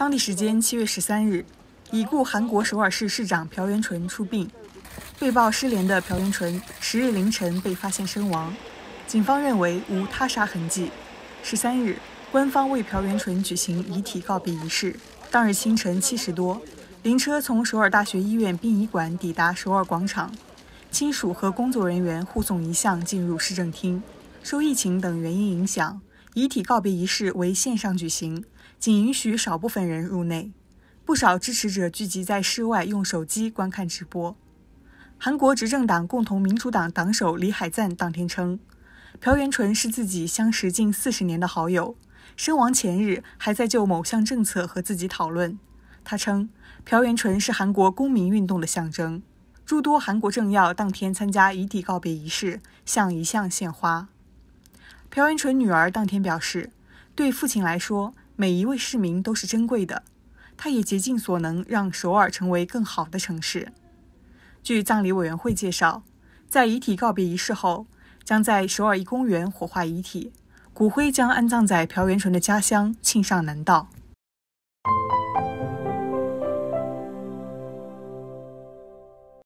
当地时间七月十三日，已故韩国首尔市市长朴元淳出殡。被曝失联的朴元淳十日凌晨被发现身亡，警方认为无他杀痕迹。十三日，官方为朴元淳举行遗体告别仪式。当日清晨七时多，灵车从首尔大学医院殡仪馆抵达首尔广场，亲属和工作人员护送遗像进入市政厅。受疫情等原因影响，遗体告别仪式为线上举行，仅允许少部分人入内。不少支持者聚集在室外，用手机观看直播。韩国执政党共同民主党党首李海赞当天称，朴元淳是自己相识近四十年的好友，身亡前日还在就某项政策和自己讨论。他称，朴元淳是韩国公民运动的象征。诸多韩国政要当天参加遗体告别仪式，向遗像献花。朴元淳女儿当天表示，对父亲来说，每一位市民都是珍贵的。他也竭尽所能让首尔成为更好的城市。据葬礼委员会介绍，在遗体告别仪式后，将在首尔一公园火化遗体，骨灰将安葬在朴元淳的家乡庆尚南道。